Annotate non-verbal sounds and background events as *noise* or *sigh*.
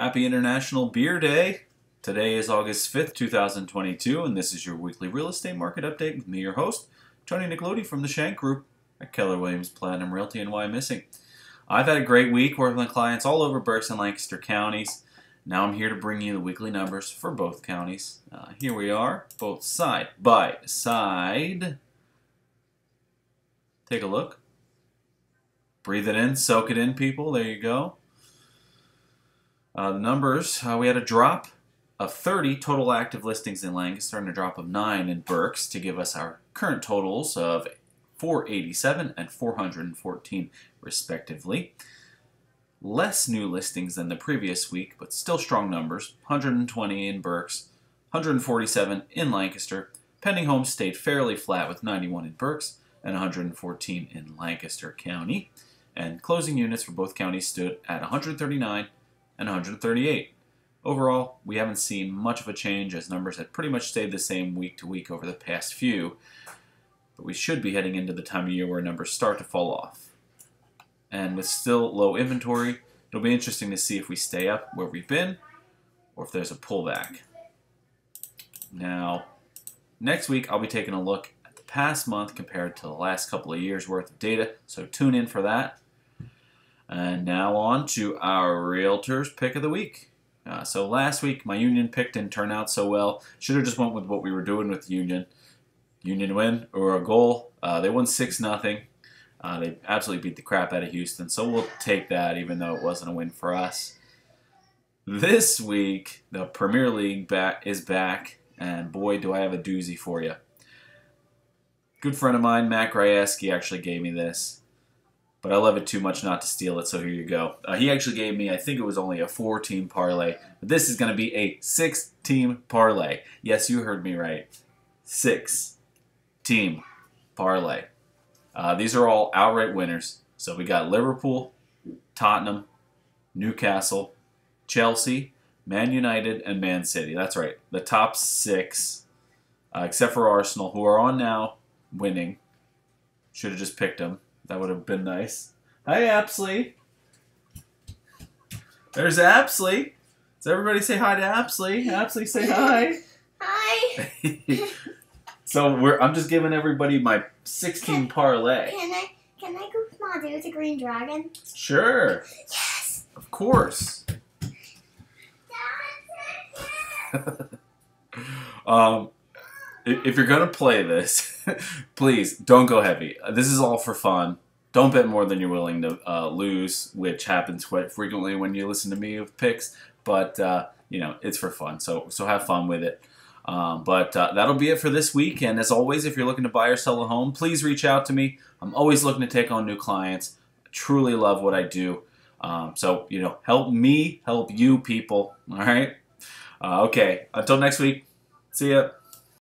Happy International Beer Day. Today is August 5th, 2022, and this is your weekly real estate market update with me, your host, Tony Nicolodi from the Shank Group at Keller Williams Platinum Realty and Wyomissing. I've had a great week working with clients all over Berks and Lancaster counties. Now I'm here to bring you the weekly numbers for both counties. Uh, here we are, both side by side. Take a look. Breathe it in, soak it in, people. There you go. Uh, the numbers, uh, we had a drop of 30 total active listings in Lancaster and a drop of 9 in Berks to give us our current totals of 487 and 414 respectively. Less new listings than the previous week, but still strong numbers. 120 in Berks, 147 in Lancaster. Pending homes stayed fairly flat with 91 in Berks and 114 in Lancaster County. And closing units for both counties stood at 139 and 138. Overall, we haven't seen much of a change as numbers had pretty much stayed the same week to week over the past few, but we should be heading into the time of year where numbers start to fall off. And with still low inventory, it'll be interesting to see if we stay up where we've been or if there's a pullback. Now, next week I'll be taking a look at the past month compared to the last couple of years worth of data, so tune in for that. And now on to our Realtors pick of the week. Uh, so last week my Union pick didn't turn out so well. Should have just went with what we were doing with Union. Union win or a goal. Uh, they won six nothing. Uh, they absolutely beat the crap out of Houston, so we'll take that, even though it wasn't a win for us. This week, the Premier League back is back, and boy, do I have a doozy for you. Good friend of mine, Matt Grajewski, actually gave me this but I love it too much not to steal it, so here you go. Uh, he actually gave me, I think it was only a four team parlay, but this is going to be a six team parlay. Yes, you heard me right. Six team parlay. Uh, these are all outright winners. So we got Liverpool, Tottenham, Newcastle, Chelsea, Man United, and Man City. That's right. The top six, uh, except for Arsenal, who are on now winning. Should have just picked them. That would have been nice. Hi, Apsley. There's Apsley. Does everybody say hi to Apsley? Apsley, say hi. Hi. *laughs* so we're. I'm just giving everybody my 16 parlay. Can I can I go with my dude, the green dragon? Sure. Yes. Of course. *laughs* um, if you're gonna play this, *laughs* please don't go heavy. This is all for fun. Don't bet more than you're willing to uh, lose, which happens quite frequently when you listen to me with picks. But uh, you know, it's for fun, so so have fun with it. Um, but uh, that'll be it for this week. And as always, if you're looking to buy or sell a home, please reach out to me. I'm always looking to take on new clients. I truly love what I do. Um, so you know, help me, help you, people. All right. Uh, okay. Until next week. See ya.